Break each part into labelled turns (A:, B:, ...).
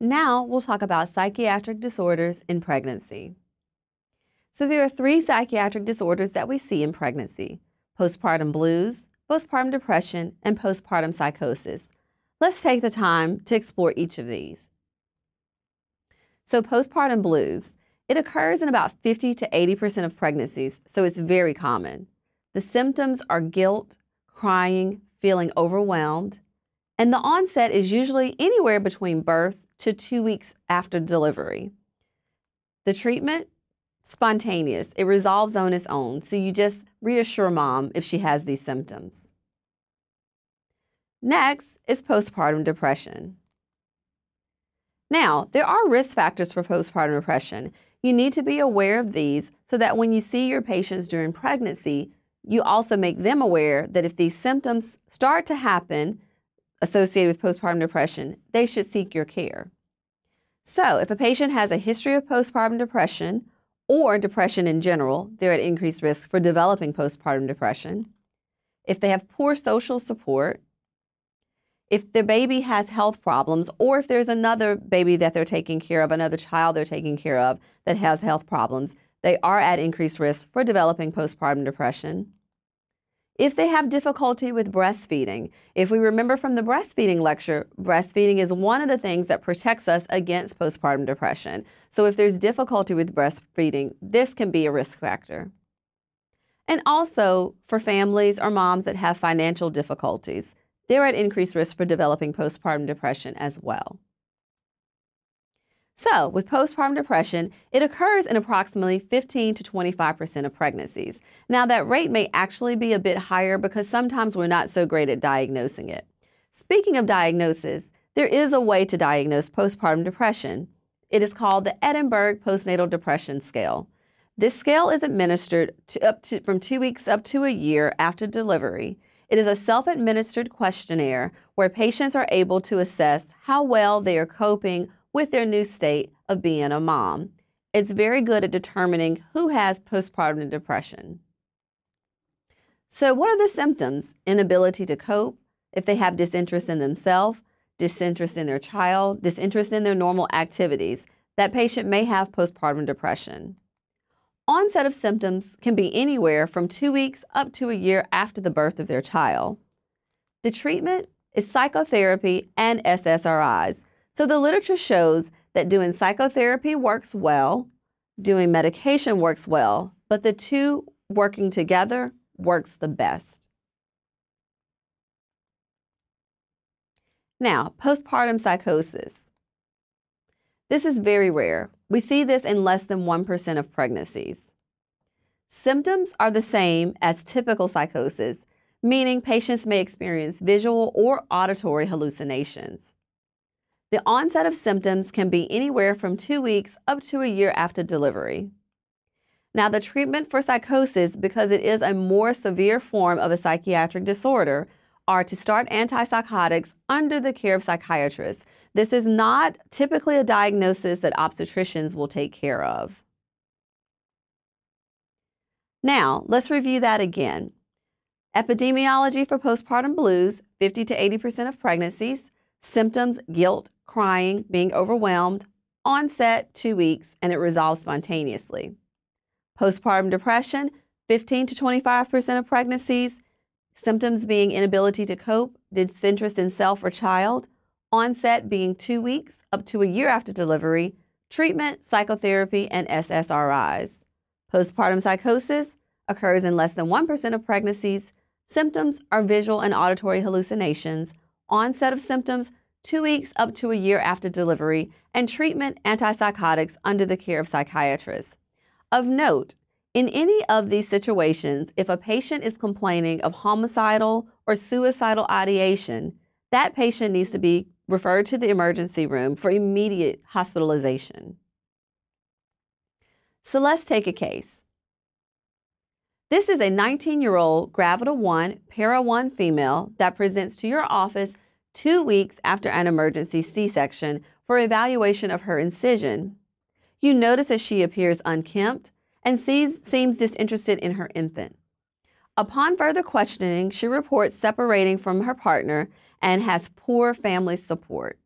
A: Now we'll talk about psychiatric disorders in pregnancy. So there are three psychiatric disorders that we see in pregnancy postpartum blues, postpartum depression, and postpartum psychosis. Let's take the time to explore each of these. So, postpartum blues, it occurs in about 50 to 80% of pregnancies, so it's very common. The symptoms are guilt, crying, feeling overwhelmed, and the onset is usually anywhere between birth to two weeks after delivery. The treatment, spontaneous, it resolves on its own, so you just reassure mom if she has these symptoms. Next is postpartum depression. Now, there are risk factors for postpartum depression. You need to be aware of these so that when you see your patients during pregnancy, you also make them aware that if these symptoms start to happen associated with postpartum depression, they should seek your care. So, if a patient has a history of postpartum depression or depression in general, they're at increased risk for developing postpartum depression. If they have poor social support, if their baby has health problems, or if there's another baby that they're taking care of, another child they're taking care of that has health problems, they are at increased risk for developing postpartum depression. If they have difficulty with breastfeeding, if we remember from the breastfeeding lecture, breastfeeding is one of the things that protects us against postpartum depression. So if there's difficulty with breastfeeding, this can be a risk factor. And also for families or moms that have financial difficulties, they're at increased risk for developing postpartum depression as well. So, with postpartum depression, it occurs in approximately 15 to 25% of pregnancies. Now, that rate may actually be a bit higher because sometimes we're not so great at diagnosing it. Speaking of diagnosis, there is a way to diagnose postpartum depression. It is called the Edinburgh Postnatal Depression Scale. This scale is administered to up to, from two weeks up to a year after delivery. It is a self administered questionnaire where patients are able to assess how well they are coping with their new state of being a mom. It's very good at determining who has postpartum depression. So, what are the symptoms? Inability to cope, if they have disinterest in themselves, disinterest in their child, disinterest in their normal activities. That patient may have postpartum depression. Onset of symptoms can be anywhere from two weeks up to a year after the birth of their child. The treatment is psychotherapy and SSRIs, so the literature shows that doing psychotherapy works well, doing medication works well, but the two working together works the best. Now, postpartum psychosis. This is very rare. We see this in less than 1% of pregnancies. Symptoms are the same as typical psychosis, meaning patients may experience visual or auditory hallucinations. The onset of symptoms can be anywhere from two weeks up to a year after delivery. Now, the treatment for psychosis, because it is a more severe form of a psychiatric disorder, are to start antipsychotics under the care of psychiatrists. This is not typically a diagnosis that obstetricians will take care of. Now, let's review that again. Epidemiology for postpartum blues 50 to 80% of pregnancies, symptoms, guilt, crying, being overwhelmed, onset two weeks, and it resolves spontaneously. Postpartum depression, 15 to 25% of pregnancies, symptoms being inability to cope, disinterest in self or child, onset being two weeks up to a year after delivery, treatment, psychotherapy, and SSRIs. Postpartum psychosis occurs in less than 1% of pregnancies. Symptoms are visual and auditory hallucinations. Onset of symptoms two weeks up to a year after delivery, and treatment antipsychotics under the care of psychiatrists. Of note, in any of these situations, if a patient is complaining of homicidal or suicidal ideation, that patient needs to be referred to the emergency room for immediate hospitalization. So let's take a case. This is a 19 year old Gravida 1, Para 1 female that presents to your office two weeks after an emergency C section for evaluation of her incision. You notice that she appears unkempt and sees, seems disinterested in her infant. Upon further questioning, she reports separating from her partner and has poor family support.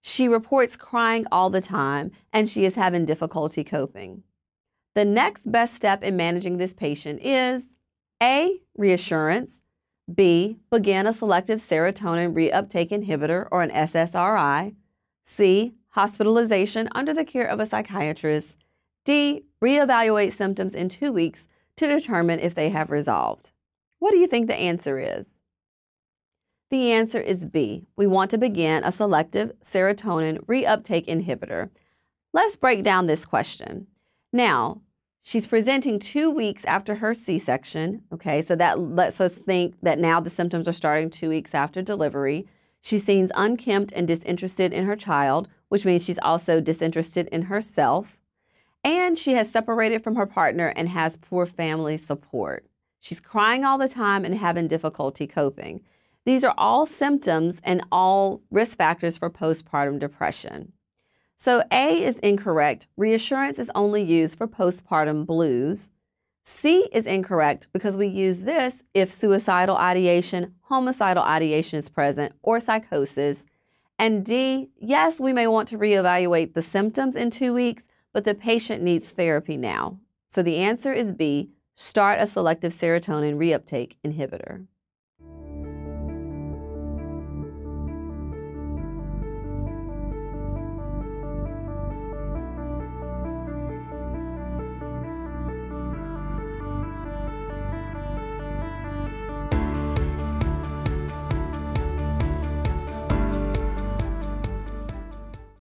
A: She reports crying all the time and she is having difficulty coping. The next best step in managing this patient is A. Reassurance, B. Begin a selective serotonin reuptake inhibitor or an SSRI, C. Hospitalization under the care of a psychiatrist, D. Reevaluate symptoms in two weeks to determine if they have resolved. What do you think the answer is? The answer is B. We want to begin a selective serotonin reuptake inhibitor. Let's break down this question. Now, she's presenting two weeks after her C section. Okay, so that lets us think that now the symptoms are starting two weeks after delivery. She seems unkempt and disinterested in her child, which means she's also disinterested in herself. And she has separated from her partner and has poor family support. She's crying all the time and having difficulty coping. These are all symptoms and all risk factors for postpartum depression. So A is incorrect. Reassurance is only used for postpartum blues. C is incorrect because we use this if suicidal ideation, homicidal ideation is present, or psychosis. And D, yes, we may want to reevaluate the symptoms in two weeks, but the patient needs therapy now. So the answer is B, start a selective serotonin reuptake inhibitor.